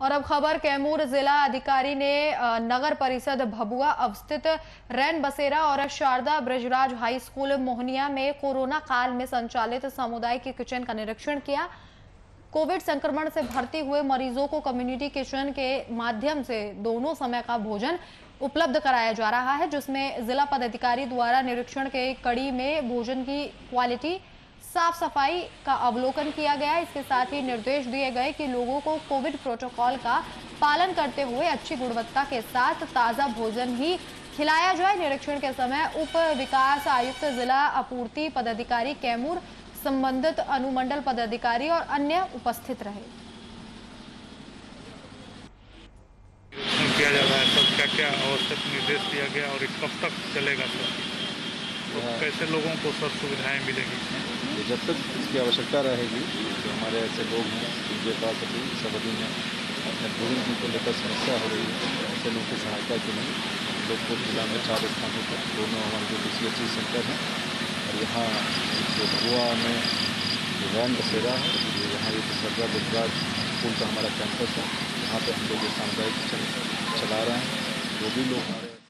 और अब खबर, कैमूर जिला अधिकारी ने नगर परिषद भबुआ अवस्थित रैन बसेरा और शारदा ब्रजराज हाई स्कूल मोहनिया में कोरोना काल में संचालित समुदाय के किचन का निरीक्षण किया। कोविड संक्रमण से भर्ती हुए मरीजों को कम्युनिटी किचन के माध्यम से दोनों समय का भोजन उपलब्ध कराया जा रहा है, जिसमें जिला पदाधिकारी द्वारा निरीक्षण के कड़ी में भोजन की क्वालिटी साफ़ सफ़ाई का अवलोकन किया गया। इसके साथ ही निर्देश दिए गए कि लोगों को कोविड प्रोटोकॉल का पालन करते हुए अच्छी गुणवत्ता के साथ ताज़ा भोजन ही खिलाया जाए। निरीक्षण के समय उप विकास आयुक्त जिला आपूर्ति पदाधिकारी कैमूर संबंधित अनुमंडल पदाधिकारी और अन्य उपस्थित रहे। किया जा रहा है। सब क्या क्या आवश्यक निर्देश दिया गया और कब तक चलेगा सर? तो कैसे लोगों को सब सुविधाएँ मिलेंगी? तो जब तक इसकी आवश्यकता रहेगी तो हमारे ऐसे लोग हैं जिनके पास अभी सब अभी में अपने भोजन को लेकर समस्या हो रही है, ऐसे लोगों की सहायता के लिए लोग को जिला में चार स्थानों पर, दोनों हमारे जो डी सी सेंटर हैं, और यहाँ जो भुआ में जो वैन बसेरा है जो यहाँ एक सरदार गुजरात स्कूल का हमारा कैंपस है, यहाँ पर हम लोग सामुदायिक चला रहे हैं, जो भी लोग हमारे